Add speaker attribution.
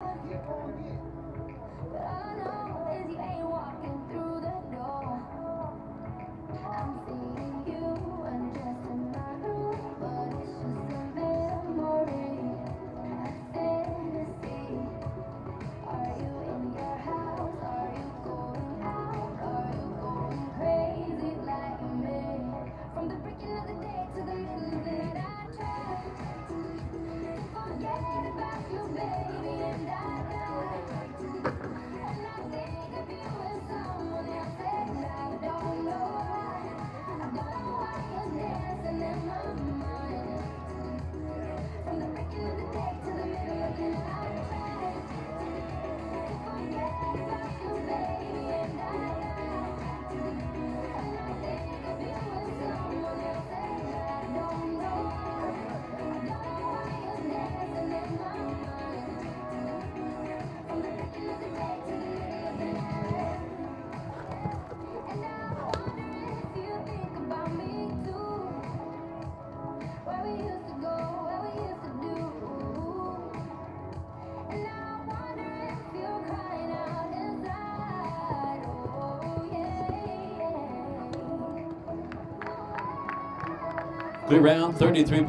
Speaker 1: I know
Speaker 2: Good round, 33.